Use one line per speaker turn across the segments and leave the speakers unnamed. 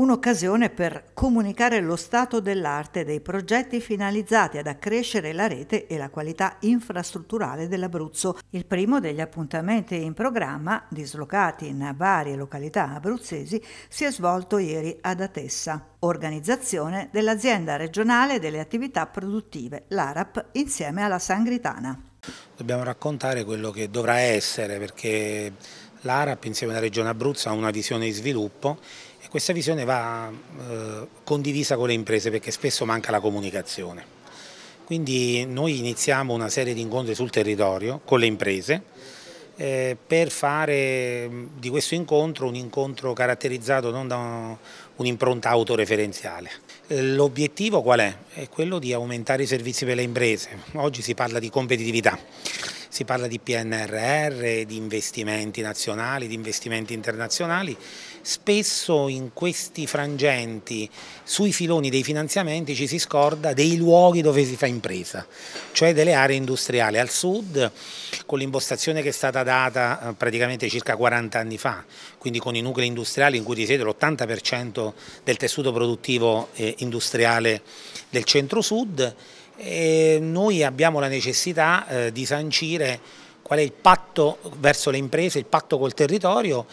un'occasione per comunicare lo stato dell'arte dei progetti finalizzati ad accrescere la rete e la qualità infrastrutturale dell'Abruzzo. Il primo degli appuntamenti in programma, dislocati in varie località abruzzesi, si è svolto ieri ad Atessa, organizzazione dell'azienda regionale delle attività produttive, l'ARAP, insieme alla Sangritana.
Dobbiamo raccontare quello che dovrà essere perché l'ARAP insieme alla Regione Abruzzo ha una visione di sviluppo e questa visione va eh, condivisa con le imprese perché spesso manca la comunicazione. Quindi noi iniziamo una serie di incontri sul territorio con le imprese eh, per fare di questo incontro un incontro caratterizzato non da un'impronta autoreferenziale. Eh, l'obiettivo qual è? È quello di aumentare i servizi per le imprese. Oggi si parla di competitività si parla di PNRR, di investimenti nazionali, di investimenti internazionali, spesso in questi frangenti, sui filoni dei finanziamenti ci si scorda dei luoghi dove si fa impresa, cioè delle aree industriali. Al sud, con l'impostazione che è stata data eh, praticamente circa 40 anni fa, quindi con i nuclei industriali in cui risiede l'80% del tessuto produttivo eh, industriale del centro-sud, e noi abbiamo la necessità eh, di sancire qual è il patto verso le imprese, il patto col territorio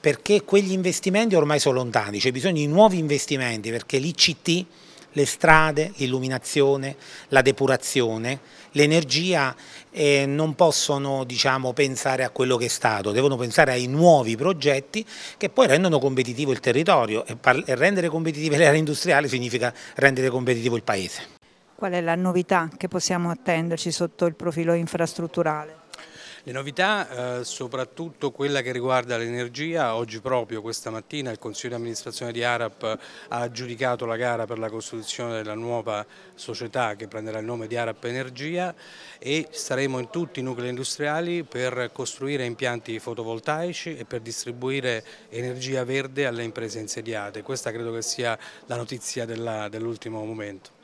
perché quegli investimenti ormai sono lontani, c'è bisogno di nuovi investimenti perché l'ICT, le strade, l'illuminazione, la depurazione, l'energia eh, non possono diciamo, pensare a quello che è stato, devono pensare ai nuovi progetti che poi rendono competitivo il territorio e, e rendere competitive le aree industriali significa rendere competitivo il Paese.
Qual è la novità che possiamo attenderci sotto il profilo infrastrutturale?
Le novità, eh, soprattutto quella che riguarda l'energia, oggi proprio questa mattina il Consiglio di amministrazione di Arap ha aggiudicato la gara per la costituzione della nuova società che prenderà il nome di Arap Energia e staremo in tutti i nuclei industriali per costruire impianti fotovoltaici e per distribuire energia verde alle imprese insediate. Questa credo che sia la notizia dell'ultimo momento.